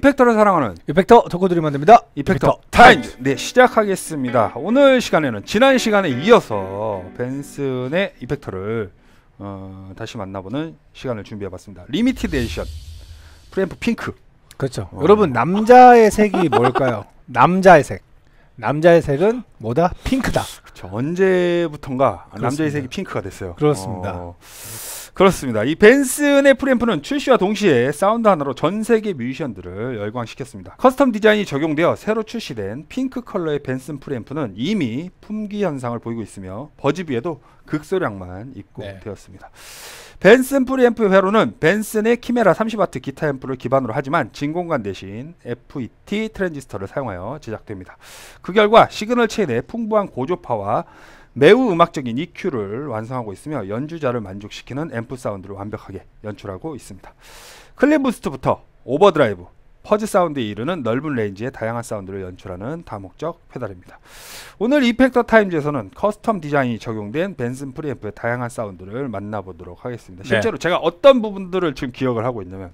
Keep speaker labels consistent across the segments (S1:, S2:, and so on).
S1: effector를 사랑하는
S2: effector 덕후들이 만듭니다.
S1: 이펙터 타임즈 네 시작하겠습니다. 오늘 시간에는 지난 시간에 이어서 벤슨의 effector를 어, 다시 만나보는 시간을 준비해봤습니다. limited edition preamp pink
S2: 그렇죠.
S1: 어.
S2: 여러분 남자의 색이 뭘까요? 남자의 색. 남자의 색은 뭐다? 핑크다.
S1: 그렇죠. 언제부턴가 남자의
S2: 그렇습니다.
S1: 색이 핑크가 됐어요.
S2: 그렇습니다.
S1: 어, 그렇습니다. 이 벤슨의 preamp는 출시와 동시에 사운드 하나로 전 세계 뮤지션들을 열광시켰습니다. custom 디자인이 적용되어 새로 출시된 핑크 컬러의 벤슨 preamp는 이미 품귀 현상을 보이고 있으며 버즈비에도 극소량만 입고되었습니다. 벤슨 프리앰프 회로는 벤슨의 키메라 30W 기타 앰프를 기반으로 하지만 진공관 대신 FET 트랜지스터를 사용하여 제작됩니다. 그 결과 signal chain의 풍부한 고조파와 매우 음악적인 EQ를 완성하고 있으며 연주자를 만족시키는 앰프 사운드를 완벽하게 연출하고 있습니다. clean boost부터 overdrive, fuzz 사운드에 이르는 넓은 range의 다양한 사운드를 연출하는 다목적 페달입니다. 오늘 이펙터 타임즈에서는 custom 디자인이 적용된 벤슨 preamp의 다양한 사운드를 만나보도록 하겠습니다.
S2: 네.
S1: 실제로 제가 어떤 부분들을 지금 기억을 하고 있냐면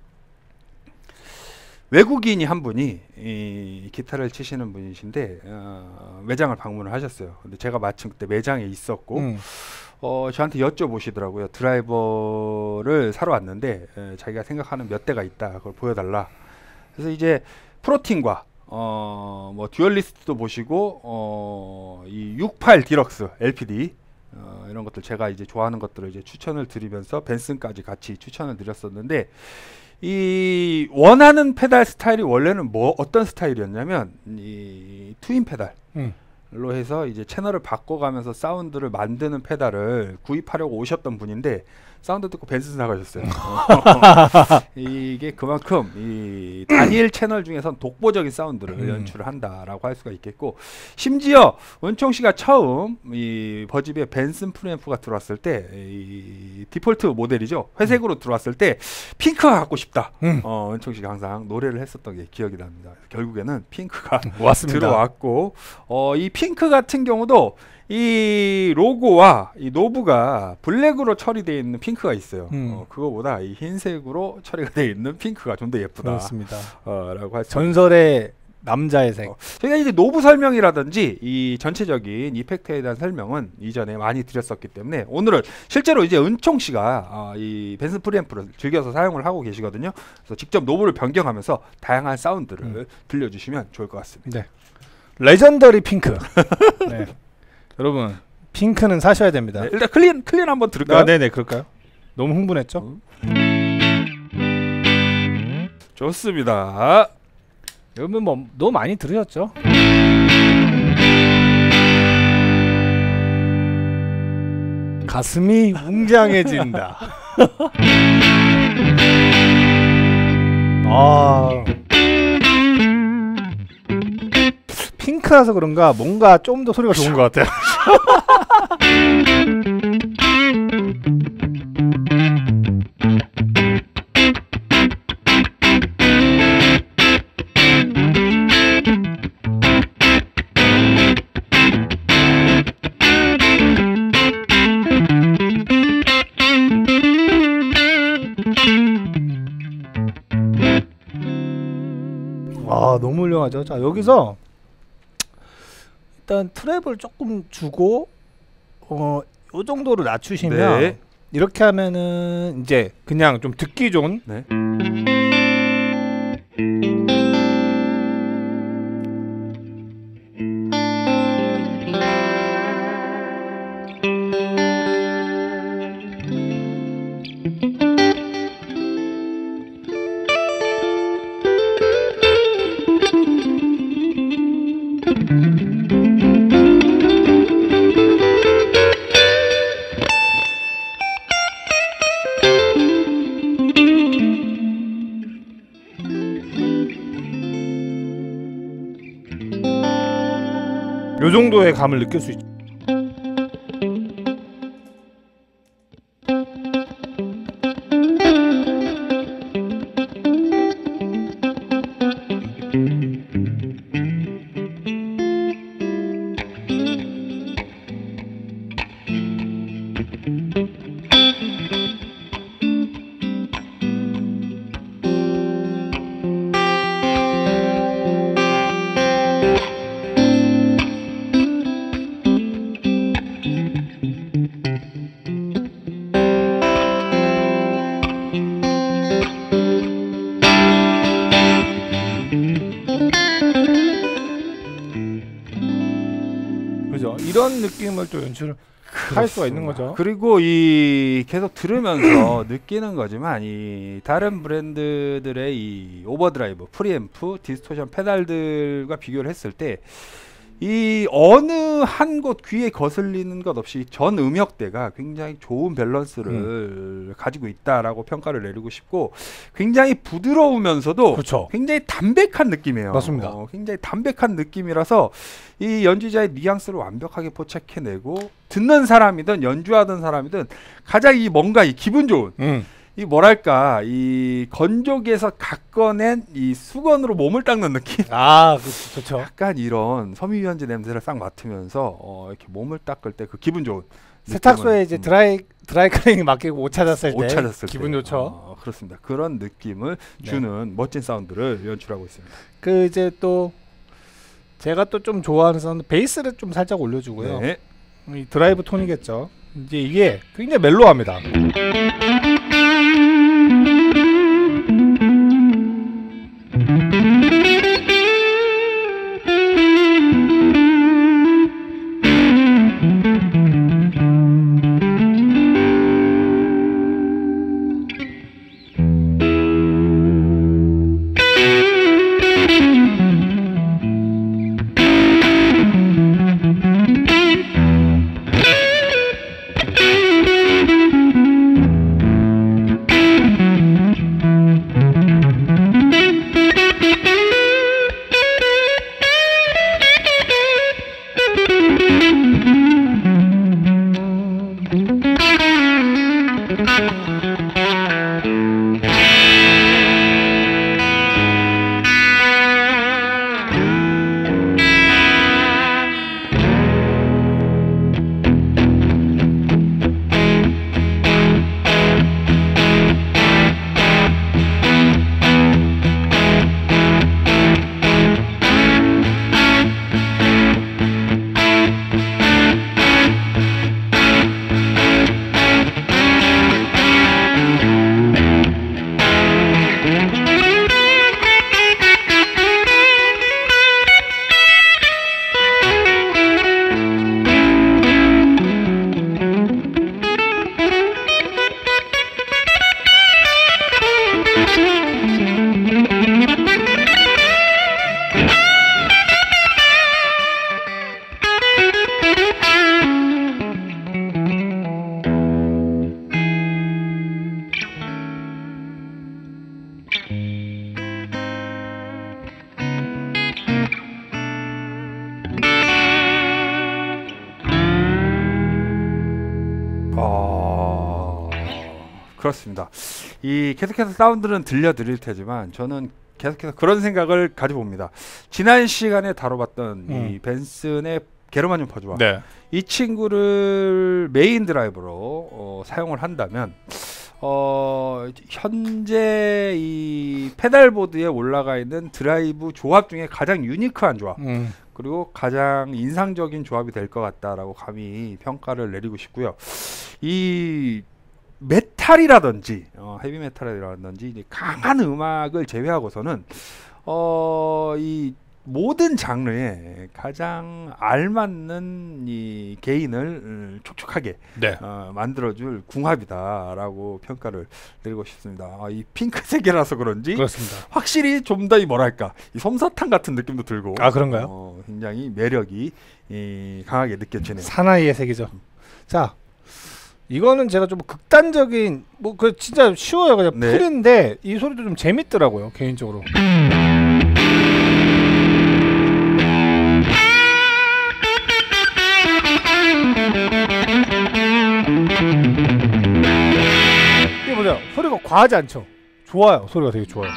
S1: 외국인이 한 분이 이 기타를 치시는 분이신데 어, 매장을 방문을 하셨어요. 근데 제가 마침 그때 매장에 있었고
S2: 음.
S1: 어, 저한테 여쭤보시더라고요. drive를 사러 왔는데 에, 자기가 생각하는 몇 대가 있다. 그걸 보여달라. 그래서 이제 프로틴과 어, 뭐 듀얼리스트도 보시고 어, 이68 디럭스 LPD 어, 이런 것들 제가 이제 좋아하는 것들을 이제 추천을 드리면서 벤슨까지 같이 추천을 드렸었는데 이 원하는 페달 스타일이 원래는 뭐 어떤 스타일이었냐면 이 twin pedal
S2: 음.
S1: 로 해서 이제 채널을 바꿔가면서 사운드를 만드는 페달을 구입하려고 오셨던 분인데 사운드 듣고 벤슨 사가셨어요. 이게 그만큼 이 단일 채널 중에선 독보적인 사운드를
S2: 음.
S1: 연출을 한다라고 할 수가 있겠고 심지어 은총 씨가 처음 이 버즈비에 벤슨 프리앰프가 들어왔을 때 이 디폴트 모델이죠 회색으로 들어왔을 때 핑크가 갖고 싶다.
S2: 음.
S1: 어, 은총 씨가 항상 노래를 했었던 게 기억이 납니다. 결국에는 핑크가
S2: 왔습니다.
S1: 들어왔고 어, 이 핑크 같은 경우도 이 로고와 이 노브가 블랙으로 처리되어 있는 핑크가 있어요.
S2: 음.
S1: 어, 그거보다 이 흰색으로 처리가 되어 있는 핑크가 좀 더 예쁘다.
S2: 그렇습니다.
S1: 어, 라고 할수
S2: 전설의 남자의 색.
S1: 어, 저희가 이제 노브 설명이라든지 이 전체적인 이펙트에 대한 설명은 이전에 많이 드렸었기 때문에 오늘은 실제로 이제 은총 씨가 어, 이 벤슨 프리앰프를 즐겨서 사용을 하고 계시거든요. 그래서 직접 노브를 변경하면서 다양한 사운드를
S2: 음.
S1: 들려주시면 좋을 것 같습니다.
S2: 네. legendary 핑크. 네. 여러분 핑크는 사셔야 됩니다.
S1: 네, 일단 clean clean 한번 들을까요?
S2: 아, 네네 그럴까요? 너무 흥분했죠?
S1: 좋습니다.
S2: 여러분 뭐 너무 많이 들으셨죠? 가슴이 웅장해진다. 아 핑크라서 그런가 뭔가 좀 더 소리가 좋은 것 같아요. 아 너무 훌륭하죠. 자 여기서 일단 트랩을 조금 주고 어 요 정도로 낮추시면
S1: 네.
S2: 이렇게 하면은 이제 그냥 좀 듣기 좋은
S1: 네.
S2: 정도의 감을 느낄 수 있죠. 이런 느낌을 또 연출을 할 수가 있는 거죠.
S1: 그리고 이 계속 들으면서 느끼는 거지만 이 다른 브랜드들의 이 overdrive, 프리앰프, distortion 페달들과 비교를 했을 때 이 어느 한 곳 귀에 거슬리는 것 없이 전 음역대가 굉장히 좋은 밸런스를
S2: 음.
S1: 가지고 있다라고 평가를 내리고 싶고 굉장히 부드러우면서도
S2: 그렇죠.
S1: 굉장히 담백한 느낌이에요.
S2: 맞습니다.
S1: 어, 굉장히 담백한 느낌이라서 이 연주자의 뉘앙스를 완벽하게 포착해내고 듣는 사람이든 연주하던 사람이든 가장 이 뭔가 이 기분 좋은
S2: 음.
S1: 이 뭐랄까 이 건조기에서 갓 꺼낸 이 수건으로 몸을 닦는 느낌.
S2: 아, 그, 그렇죠.
S1: 약간 이런 섬유유연제 냄새를 싹 맡으면서 어, 이렇게 몸을 닦을 때 그 기분 좋은
S2: 세탁소에 이제
S1: 음,
S2: 드라이 드라이 클리닝 맡기고 옷 찾았을 때
S1: 옷 찾았을
S2: 기분
S1: 때.
S2: 좋죠.
S1: 어, 그렇습니다. 그런 느낌을
S2: 네.
S1: 주는 멋진 사운드를 연출하고 있습니다.
S2: 그 이제 또 제가 또 좀 좋아하는 사운드 베이스를 좀 살짝 올려주고요.
S1: 네.
S2: 이 드라이브 톤이겠죠. 이제 이게 굉장히 mellow합니다.
S1: 그렇습니다. 이 계속해서 사운드는 들려드릴 테지만 저는 계속해서 그런 생각을 가져봅니다. 지난 시간에 다뤄봤던 이
S2: 음.
S1: 벤슨의 게르마늄 fuzz와
S2: 네.
S1: 이 친구를 메인 드라이브로 어, 사용을 한다면 어, 현재 이 pedalboard에 올라가 있는 드라이브 조합 중에 가장 unique한 조합
S2: 음.
S1: 그리고 가장 인상적인 조합이 될 것 같다라고 감히 평가를 내리고 싶고요. 이 메탈이라든지 어, 헤비 메탈이라든지 강한 음악을 제외하고서는 어, 이 모든 장르에 가장 알맞는 이 gain을 음, 촉촉하게
S2: 네.
S1: 어, 만들어줄 궁합이다라고 평가를 내리고 싶습니다. 아, 이 핑크색이라서 그런지
S2: 그렇습니다.
S1: 확실히 좀 더 이 뭐랄까 이 솜사탕 같은 느낌도 들고
S2: 아 그런가요?
S1: 어, 굉장히 매력이 이, 강하게 느껴지네요.
S2: 사나이의 색이죠. 자, 이거는 제가 좀 극단적인 뭐 그 진짜 쉬워요 그냥
S1: 네.
S2: 풀인데 이 소리도 좀 재밌더라고요 개인적으로. 이게 보세요 소리가 과하지 않죠? 좋아요 소리가 되게 좋아요.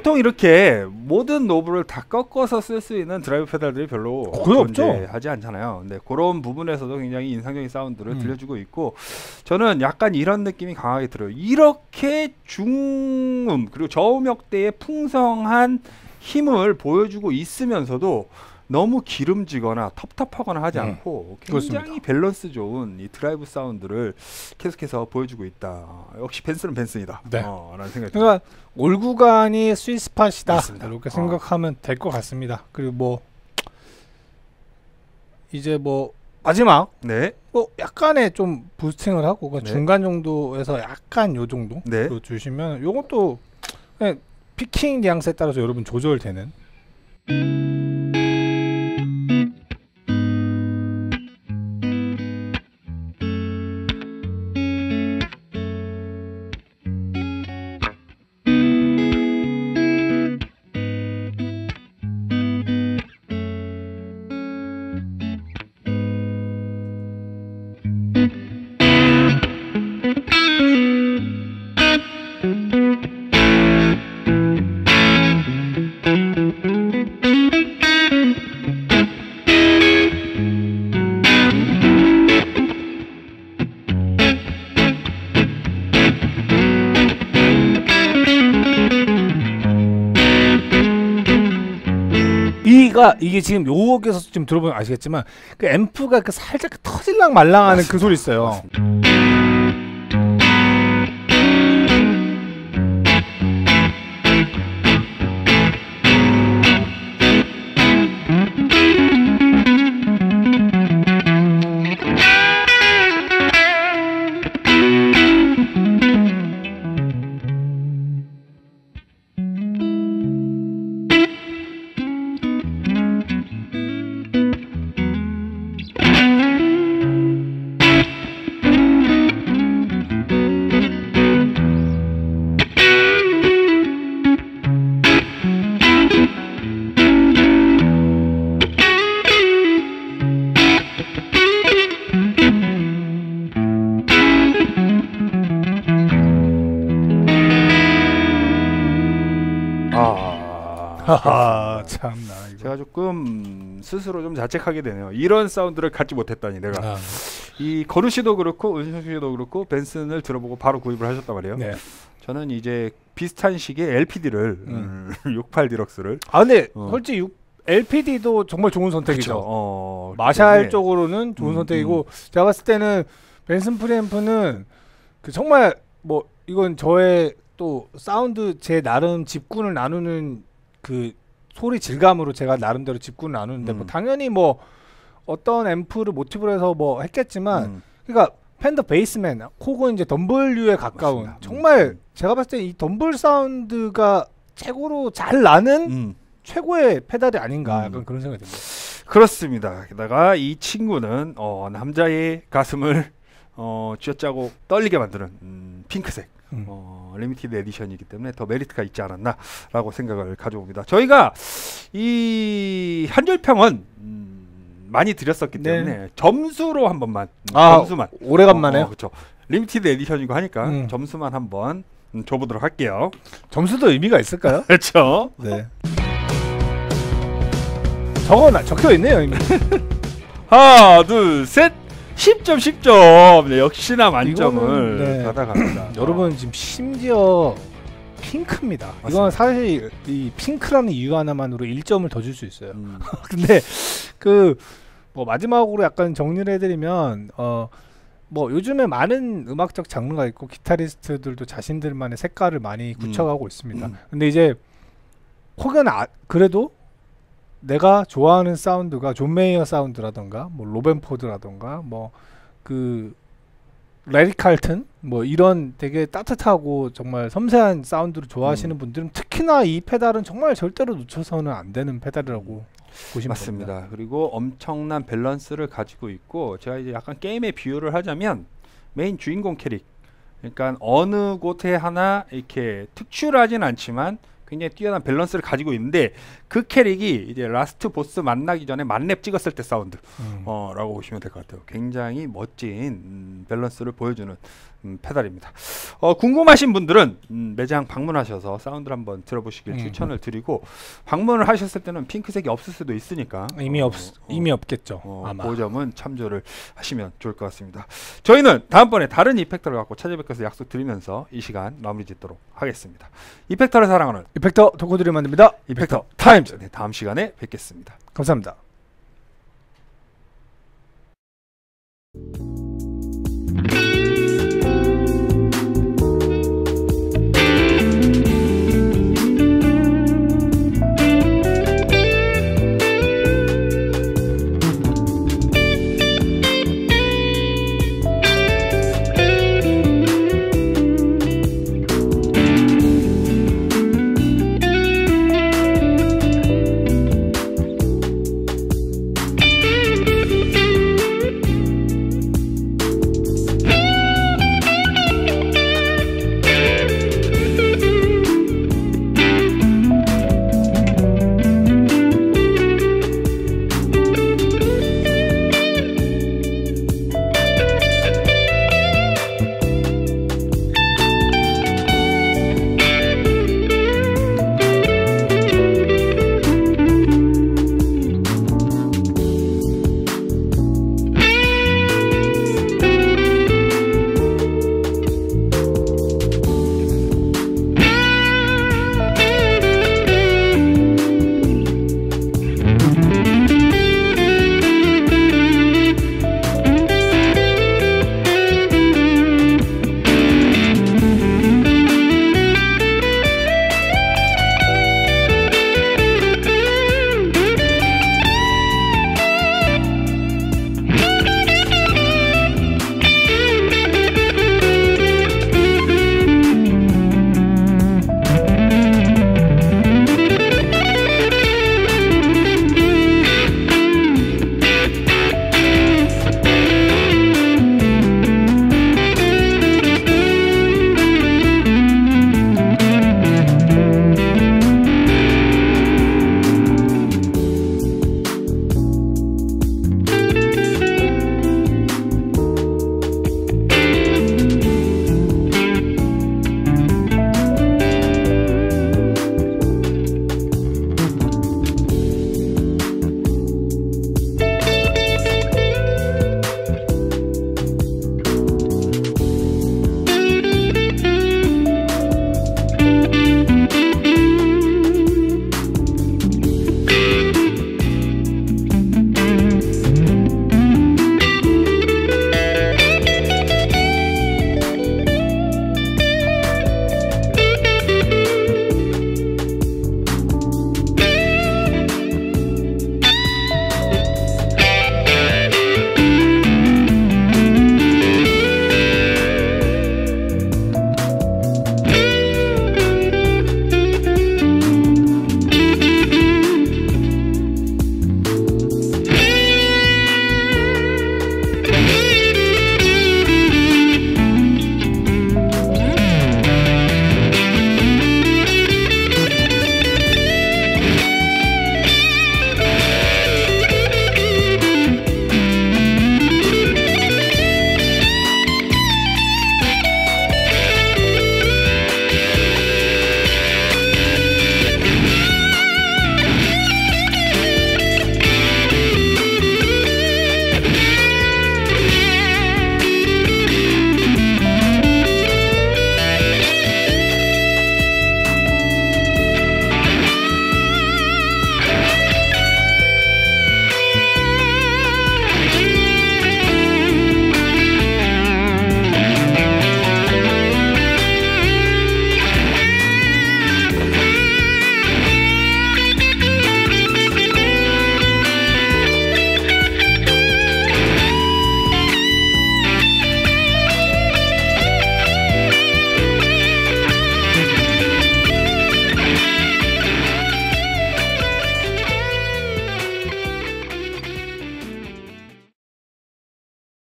S1: 보통 이렇게 모든 노브를 다 꺾어서 쓸 수 있는 드라이브 페달들이 별로
S2: 어.
S1: 존재하지 않잖아요. 근데 그런 부분에서도 굉장히 인상적인 사운드를
S2: 음.
S1: 들려주고 있고 저는 약간 이런 느낌이 강하게 들어요. 이렇게 중음 그리고 저음역대의 풍성한 힘을 보여주고 있으면서도 너무 기름지거나 텁텁하거나 하지
S2: 음,
S1: 않고 굉장히
S2: 그렇습니다.
S1: 밸런스 좋은 이 드라이브 사운드를 계속해서 보여주고 있다. 역시 벤슨은 벤슨이다.
S2: 네.
S1: 어, 라는 생각이 듭니다.
S2: 그러니까 올 구간이 스위스팟이다
S1: 맞습니다.
S2: 이렇게
S1: 어.
S2: 생각하면 될 것 같습니다. 그리고 뭐 이제 뭐 마지막
S1: 네.
S2: 뭐 약간의 좀 부스팅을 하고 그러니까
S1: 네.
S2: 중간 정도에서 약간 요 정도
S1: 네.
S2: 로 주시면 요것도 그냥 피킹 뉘앙스에 따라서 여러분 조절되는 이게 지금 요곡에서 지금 들어보면 아시겠지만 그 앰프가 그 살짝 그 터질랑 말랑하는 그 소리 있어요.
S1: 아.
S2: 하 하 참나 이거.
S1: 제가 조금 스스로 좀 자책하게 되네요. 이런 사운드를 갖지 못했다니 내가.
S2: 아,
S1: 이 거루 씨도 그렇고 은총 씨도 그렇고 벤슨을 들어보고 바로 구입을 하셨단 말이에요.
S2: 네.
S1: 저는 이제 비슷한 식의 LPD를
S2: 음.
S1: 68 디럭스를
S2: 아 근데
S1: 어.
S2: 솔직히 육- LPD도 정말 좋은 선택이죠.
S1: 어,
S2: 마샬
S1: 때문에
S2: 쪽으로는 좋은
S1: 음,
S2: 선택이고 제가 봤을 때는 벤슨 프리앰프는 그 정말 뭐 이건 저의 또 사운드 제 나름 집군을 나누는 그 소리 질감으로 제가 나름대로 집군을 나누는데 뭐
S1: 음.
S2: 당연히 뭐 어떤 앰프를 모티브로 해서 뭐 했겠지만
S1: 음,
S2: 그러니까 펜더 베이스맨 혹은 이제 덤블류에 가까운
S1: 맞습니다.
S2: 정말
S1: 음.
S2: 제가 봤을 때 이 덤블 사운드가 최고로 잘 나는
S1: 음.
S2: 최고의 페달이 아닌가
S1: 음.
S2: 약간 그런 생각이 듭니다.
S1: 그렇습니다. 게다가 이 친구는 어, 남자의 가슴을 어, 쥐어짜고 떨리게 만드는 음, 핑크색
S2: 음.
S1: 어, limited edition이기 때문에 더 메리트가 있지 않았나라고 생각을 가져봅니다. 저희가 이 한줄평은 음, 많이 드렸었기
S2: 네.
S1: 때문에 점수로 한 번만 음,
S2: 아,
S1: 점수만
S2: 오래간만에
S1: 어, 그렇죠. limited edition이고 하니까
S2: 음.
S1: 점수만 한번 음, 줘보도록 할게요.
S2: 점수도 의미가 있을까요?
S1: 그렇죠.
S2: 네. 적어 나 적혀 있네요 이미.
S1: 하나, 둘, 셋. 10점, 10점. 네, 역시나 만점을
S2: 이거는, 네.
S1: 받아갑니다.
S2: 여러분 지금 심지어 핑크입니다. 이건
S1: 맞습니다.
S2: 사실 이 핑크라는 이유 하나만으로 1점을 더 줄 수 있어요.
S1: 음,
S2: 근데 그 뭐 마지막으로 약간 정리를 해드리면 어 뭐 요즘에 많은 음악적 장르가 있고 기타리스트들도 자신들만의 색깔을 많이 굳혀가고 있습니다.
S1: 음.
S2: 근데 이제 혹은 아, 그래도 내가 좋아하는 사운드가 존 메이어 사운드라던가 뭐 로벤 포드라던가 뭐 그 래리 칼튼 뭐 이런 되게 따뜻하고 정말 섬세한 사운드를 좋아하시는
S1: 음.
S2: 분들은 특히나 이 페달은 정말 절대로 놓쳐서는 안 되는 페달이라고 보시면 됩니다.
S1: 맞습니다. 그리고 엄청난 밸런스를 가지고 있고 제가 이제 약간 게임에 비유를 하자면 메인 주인공 캐릭. 그러니까 어느 곳에 하나 이렇게 특출하진 않지만 굉장히 뛰어난 밸런스를 가지고 있는데 그 캐릭이 이제 last boss 만나기 전에 만렙 찍었을 때 사운드
S2: 음.
S1: 어, 라고 보시면 될 것 같아요. 굉장히 멋진 음, 밸런스를 보여주는 음, 페달입니다. 어, 궁금하신 분들은 음, 매장 방문하셔서 사운드를 한번 들어보시길
S2: 음.
S1: 추천을 드리고 방문을 하셨을 때는 핑크색이 없을 수도 있으니까
S2: 이미
S1: 어,
S2: 없
S1: 어,
S2: 이미 없겠죠.
S1: 어,
S2: 아마.
S1: 그 점은 참조를 하시면 좋을 것 같습니다. 저희는 다음번에 다른 이펙터를 갖고 찾아뵙겠다 약속드리면서 이 시간 마무리 짓도록 하겠습니다. 이펙터를 사랑하는
S2: 이펙터 덕후들이 만듭니다.
S1: 이펙터 타임즈 네, 다음 시간에 뵙겠습니다.
S2: 감사합니다.